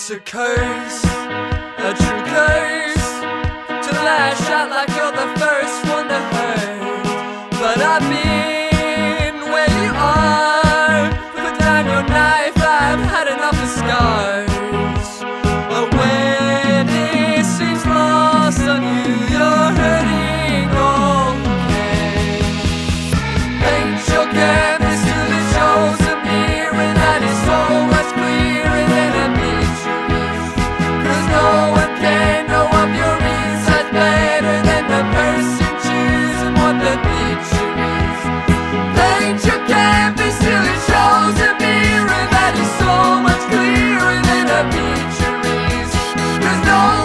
It's a curse, a true curse, to lash out like you're the first don't